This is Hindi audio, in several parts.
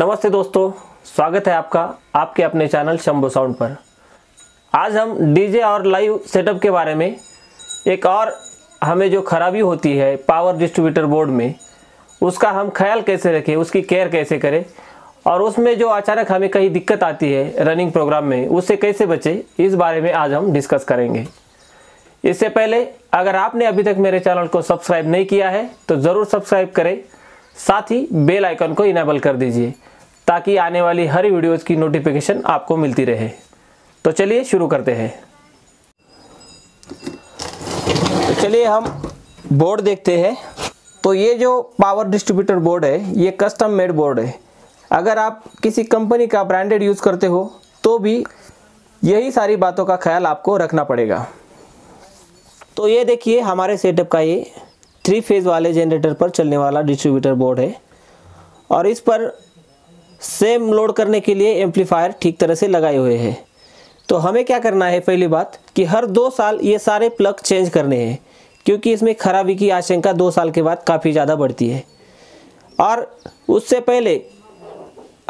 नमस्ते दोस्तों, स्वागत है आपका, आपके अपने चैनल शंभो साउंड पर। आज हम डीजे और लाइव सेटअप के बारे में एक और हमें जो खराबी होती है पावर डिस्ट्रीब्यूटर बोर्ड में, उसका हम ख्याल कैसे रखें, उसकी केयर कैसे करें, और उसमें जो अचानक हमें कहीं दिक्कत आती है रनिंग प्रोग्राम में, उससे कैसे बचे, इस बारे में आज हम डिस्कस करेंगे। इससे पहले, अगर आपने अभी तक मेरे चैनल को सब्सक्राइब नहीं किया है तो ज़रूर सब्सक्राइब करें, साथ ही बेल आइकन को इनेबल कर दीजिए। ताकि आने वाली हर वीडियोज़ की नोटिफिकेशन आपको मिलती रहे। तो चलिए शुरू करते हैं। तो चलिए हम बोर्ड देखते हैं। तो ये जो पावर डिस्ट्रीब्यूटर बोर्ड है, ये कस्टम मेड बोर्ड है। अगर आप किसी कंपनी का ब्रांडेड यूज़ करते हो तो भी यही सारी बातों का ख्याल आपको रखना पड़ेगा। तो ये देखिए, हमारे सेटअप का ये थ्री फ़ेज़ वाले जनरेटर पर चलने वाला डिस्ट्रीब्यूटर बोर्ड है। और इस पर सेम लोड करने के लिए एम्पलीफायर ठीक तरह से लगाए हुए हैं। तो हमें क्या करना है पहली बात कि हर दो साल ये सारे प्लग चेंज करने हैं, क्योंकि इसमें खराबी की आशंका दो साल के बाद काफ़ी ज़्यादा बढ़ती है। और उससे पहले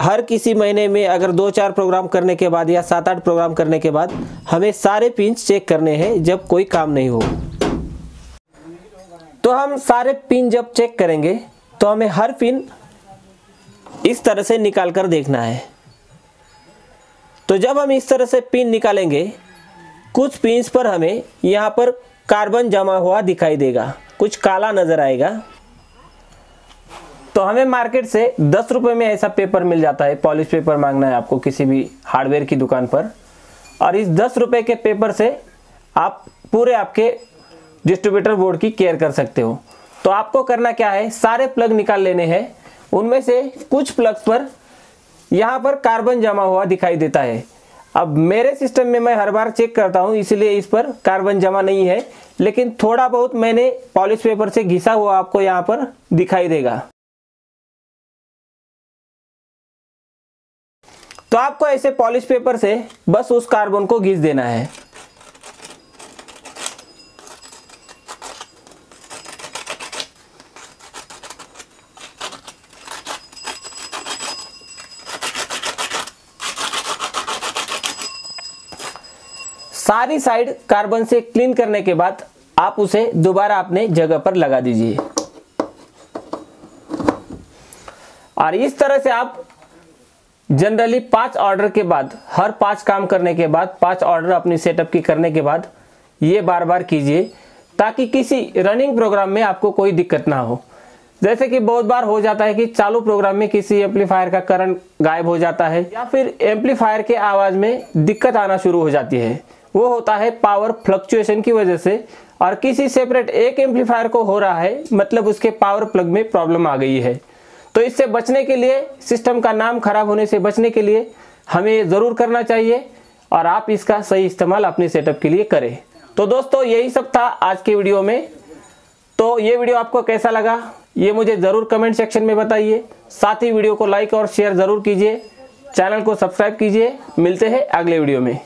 हर किसी महीने में अगर दो चार प्रोग्राम करने के बाद या सात आठ प्रोग्राम करने के बाद हमें सारे पिंच चेक करने हैं जब कोई काम नहीं हो। तो हम सारे पिन जब चेक करेंगे तो हमें हर पिन इस तरह से निकाल कर देखना है। तो जब हम इस तरह से पिन निकालेंगे, कुछ पिंस पर हमें यहाँ पर कार्बन जमा हुआ दिखाई देगा। कुछ काला नज़र आएगा। तो हमें मार्केट से दस रुपये में ऐसा पेपर मिल जाता है। पॉलिश पेपर मांगना है आपको किसी भी हार्डवेयर की दुकान पर। और इस दस रुपये के पेपर से आप पूरे आपके डिस्ट्रीब्यूटर बोर्ड की केयर कर सकते हो। तो आपको करना क्या है? सारे प्लग निकाल लेने हैं। उनमें से कुछ प्लग्स पर यहाँ पर कार्बन जमा हुआ दिखाई देता है। अब मेरे सिस्टम में मैं हर बार चेक करता हूँ, इसलिए इस पर कार्बन जमा नहीं है, लेकिन थोड़ा बहुत मैंने पॉलिश पेपर से घिसा हुआ आपको यहाँ पर दिखाई देगा। तो आपको ऐसे पॉलिश पेपर से बस उस कार्बन को घिस देना है। सारी साइड कार्बन से क्लीन करने के बाद आप उसे दोबारा अपने जगह पर लगा दीजिए। और इस तरह से आप जनरली पाँच ऑर्डर के बाद, हर पाँच काम करने के बाद, पाँच ऑर्डर अपनी सेटअप की करने के बाद ये बार बार कीजिए, ताकि किसी रनिंग प्रोग्राम में आपको कोई दिक्कत ना हो। जैसे कि बहुत बार हो जाता है कि चालू प्रोग्राम में किसी एम्पलीफायर का करंट गायब हो जाता है, या फिर एम्पलीफायर के आवाज़ में दिक्कत आना शुरू हो जाती है। वो होता है पावर फ्लक्चुएशन की वजह से। और किसी सेपरेट एक एम्पलीफायर को हो रहा है मतलब उसके पावर प्लग में प्रॉब्लम आ गई है। तो इससे बचने के लिए सिस्टम का नाम खराब होने से बचने के लिए हमें ज़रूर करना चाहिए और आप इसका सही इस्तेमाल अपने सेटअप के लिए करें। तो दोस्तों, यही सब था आज के वीडियो में। तो ये वीडियो आपको कैसा लगा, ये मुझे ज़रूर कमेंट सेक्शन में बताइए। साथ ही वीडियो को लाइक और शेयर ज़रूर कीजिए। चैनल को सब्सक्राइब कीजिए। मिलते हैं अगले वीडियो में।